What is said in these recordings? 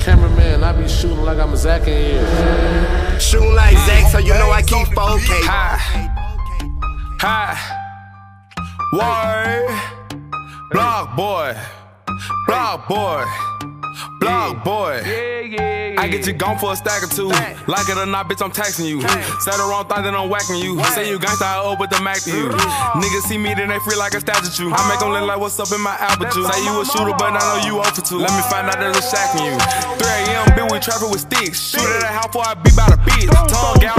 Cameraman, I be shooting like I'm a Zach in here. Shooting like Zach, so you know I keep 4K. Hi. Hi. Word. Block boy. BlocBoy. Block boy. I get you gone for a stack or two. Like it or not, bitch, I'm taxing you. Say the wrong thing, then I'm whacking you. Say you gangsta, I owe with the Mac to you. Niggas see me, then they free like a statue. I make them look like what's up in my altitude. Say you a shooter, but I know you over two. Let me find out there's a shacking you. 3 a.m., bitch, we trapping with sticks. Shoot at a house before I beat by the bitch. Tongue out,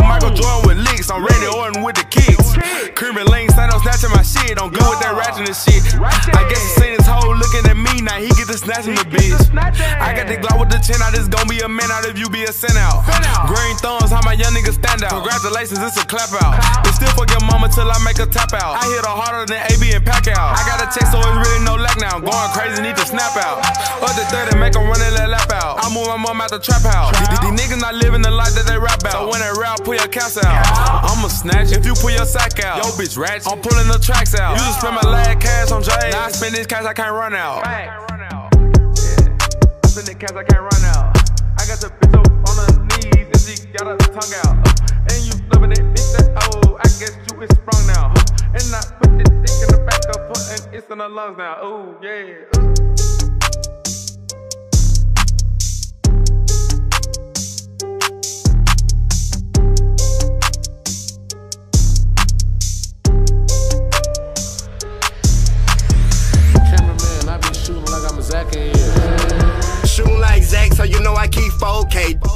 I'm Randy Orton with the kicks. Cream and Lane, stand up snatching my shit. I'm good with that ratchet and shit. I guess you seen this hoe looking at me, now he get to snatching the bitch. I got the glow with the chin out, this gon' be a man out if you be a send out. Green thumbs, how my young niggas stand out. Congratulations, it's a clap out. But still fuck your mama till I make a tap out. I hit her harder than AB and pack out. Got so it's really no lack now. I'm Going crazy, need to snap out. Other 30, make them run and let lap out. I move my mom out the trap house. These, niggas not living the life that they rap out. So when they rap, pull your cash out. I'ma snatch if you pull your sack out. Yo, bitch, ratchet. I'm pulling the tracks out. You just spend my last cash on Jay. Now I spend this cash, I can't run out. I Spend this cash, I can't run out. I got the bitch up on her knees and she got her tongue out. And you loving it, bitch, that oh, I guess you is sprung now. Her and it's in her lungs now. Oh, yeah. Cameraman, I be shooting like Zach. Shooting like Zach, so you know I keep 4K.